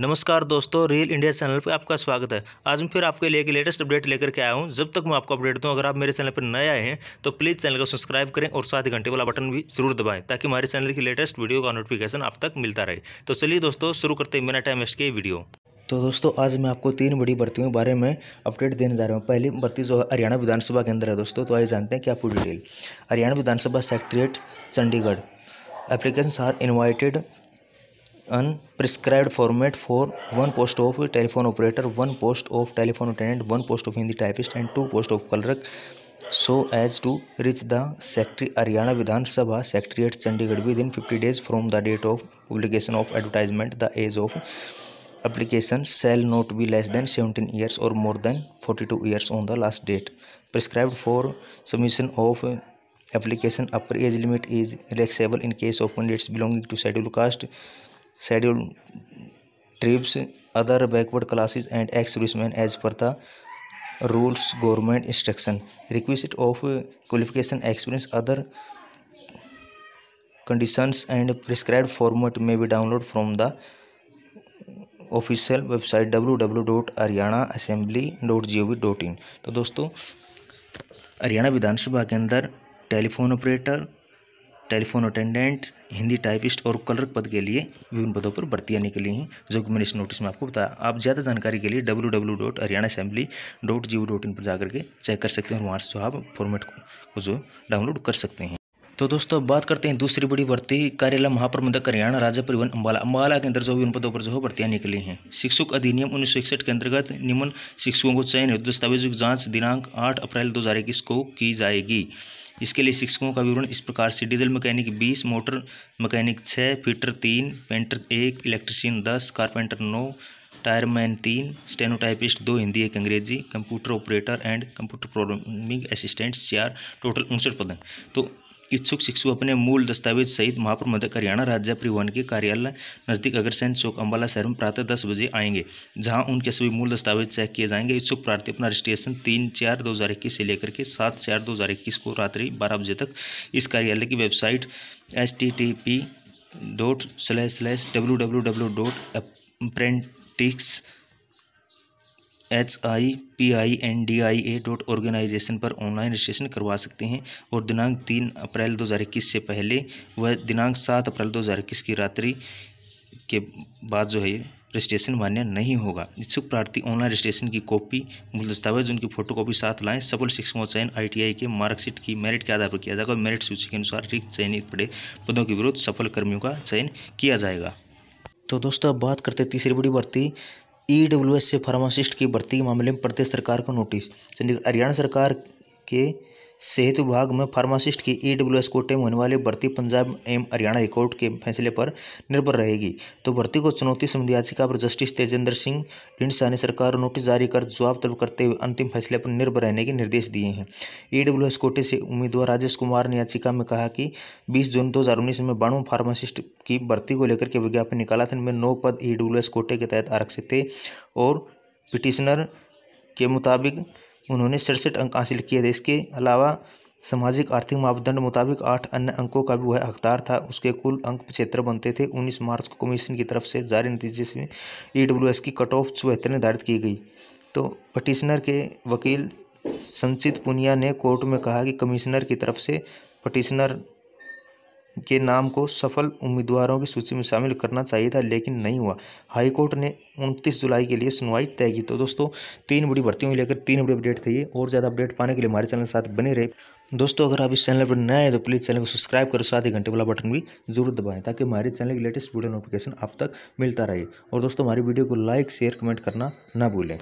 नमस्कार दोस्तों real India channel पर आपका स्वागत है आज मैं फिर आपके लिए एक लेटेस्ट अपडेट लेकर के आया हूँ जब तक मैं आपको अपडेट दूँ अगर आप मेरे चैनल पर नए आए हैं तो प्लीज़ चैनल को सब्सक्राइब करें और साथ ही घंटे वाला बटन भी जरूर दबाएं ताकि हमारे चैनल की लेटेस्ट वीडियो का नोटिफिकेशन आप तक मिलता रहे तो चलिए दोस्तों शुरू करते हैं मेरा टाइम वेस्ट के वीडियो तो दोस्तों आज मैं आपको तीन बड़ी भर्तियों के बारे में अपडेट देने जा रहा हूँ पहली भर्ती जो हरियाणा विधानसभा के अंदर है दोस्तों तो आइए जानते हैं क्या पूरी detail Haryana Vidhan Sabha secretariat Chandigarh application are invited unprescribed format for one post of telephone operator, one post of telephone attendant, one post of Hindi typist and two post of clerk, so as to reach the Haryana Vidhan Sabha Secretariat Chandigarh within 50 days from the date of publication of advertisement. The age of application shall not be less than 17 years or more than 42 years on the last date prescribed for submission of application. Upper age limit is relaxable in case of candidates belonging to scheduled caste. Scheduled tribes other backward classes and ex serviceman as per the rules government instruction request of qualification experience other conditions and prescribe format में भी download from the official website W W dot Haryana assembly dot G O V dot in तो दोस्तों हरियाणा विधानसभा के अंदर telephone operator telephone attendant Hindi typist और clerk पद के लिए विभिन्न पदों पर भर्तियाँ निकली हैं जो कि मैंने इस नोटिस में आपको बताया आप ज़्यादा जानकारी के लिए W W dot Haryana assembly dot G dot in पर जाकर के चेक कर सकते हैं और वहाँ से जो आप फॉर्मेट को जो डाउनलोड कर सकते हैं तो दोस्तों बात करते हैं दूसरी बड़ी भर्ती कार्यालय महाप्रबंधक हरियाणा राज्य परिवहन अम्बाला अम्बाला के अंदर जो भी उन पदों पर जो भर्तियां निकली हैं शिक्षक अधिनियम उन्नीस के अंतर्गत निम्न शिक्षकों को चयन हेतु दस्तावेजों की जाँच दिनांक आठ अप्रैल दो को की जाएगी इसके लिए शिक्षकों का विवरण इस प्रकार से डीजल मैकेनिक बीस मोटर मैकेनिक छः फीटर तीन पेंटर एक इलेक्ट्रिशियन दस कारपेंटर नौ टायरमैन तीन स्टेनोटाइपिस्ट दो हिंदी एक अंग्रेजी computer operator and computer programming assistant चार टोटल उनसठ पद हैं तो इच्छुक शिक्षु अपने मूल दस्तावेज सहित महापुर मध्य हरियाणा राज्य परिवहन के कार्यालय नजदीक अग्रसेन चौक अम्बाला शहर में प्रातः दस बजे आएंगे जहां उनके सभी मूल दस्तावेज चेक किए जाएंगे इच्छुक प्रार्थी अपना रजिस्ट्रेशन तीन चार दो हज़ार इक्कीस से लेकर के सात चार दो हज़ार इक्कीस को रात्रि बारह बजे तक इस कार्यालय की website S T T P dot slash slash W W W dot apprentice H I P I N D I A dot organisation पर ऑनलाइन रजिस्ट्रेशन करवा सकते हैं और दिनांक तीन अप्रैल दो हज़ार इक्कीस से पहले व दिनांक सात अप्रैल दो हज़ार इक्कीस की रात्रि के बाद जो है रजिस्ट्रेशन मान्य नहीं होगा इच्छुक प्रार्थी ऑनलाइन रजिस्ट्रेशन की कॉपी मूल दस्तावेज उनकी फोटोकॉपी साथ लाएं सफल शिक्षकों चयन आई टी आई के मार्कशीट की मेरिट के आधार पर किया जाएगा और मेरिट सूची के अनुसार रिक्त चयनित पड़े पदों के विरुद्ध सफल कर्मियों का चयन किया जाएगा तो दोस्तों अब बात करते हैं तीसरी बड़ी भर्ती ई डब्ल्यू एस से फार्मासिस्ट की भर्ती के मामले में प्रदेश सरकार को नोटिस चंडीगढ़ हरियाणा सरकार के सेहत विभाग में फार्मासिस्ट की ई डब्ल्यू एस कोटे में होने वाली भर्ती पंजाब एवं हरियाणा हाईकोर्ट के फैसले पर निर्भर रहेगी तो भर्ती को चुनौती संबंधी याचिका पर जस्टिस तेजेंद्र सिंह ढिंडसा ने सरकार नोटिस जारी कर जवाब तलब करते हुए अंतिम फैसले पर निर्भर रहने के निर्देश दिए हैं ई डब्ल्यू एस कोटे से उम्मीदवार राजेश कुमार ने याचिका में कहा कि बीस जून दो में बाणु फार्मासिस्ट की भर्ती को लेकर के विज्ञापन निकाला था इनमें नौ पद ई डब्ल्यू एस कोटे के तहत आरक्षित थे और पिटिशनर के मुताबिक उन्होंने सड़सठ अंक हासिल किए थे इसके अलावा सामाजिक आर्थिक मापदंड मुताबिक आठ अन्य अंकों का भी वह अख्तार था उसके कुल अंक पचहत्तर बनते थे उन्नीस मार्च को कमीशन की तरफ से जारी नतीजे से ई e की कट ऑफ चौहत्तर निर्धारित की गई तो पटिशनर के वकील संचित पुनिया ने कोर्ट में कहा कि कमिश्नर की तरफ से पटिशनर के नाम को सफल उम्मीदवारों की सूची में शामिल करना चाहिए था लेकिन नहीं हुआ हाईकोर्ट ने उनतीस जुलाई के लिए सुनवाई तय की तो दोस्तों तीन बड़ी भर्तियों को लेकर तीन बड़ी अपडेट थी और ज़्यादा अपडेट पाने के लिए हमारे चैनल साथ बने रहे दोस्तों अगर आप इस चैनल पर नए हैं तो प्लीज़ चैनल को सब्सक्राइब करो साथ ही घंटे वाला बटन भी जरूर दबाएं ताकि हमारे चैनल की लेटेस्ट वीडियो नोटिफिकेशन आप तक मिलता रहे और दोस्तों हमारी वीडियो को लाइक शेयर कमेंट करना ना भूलें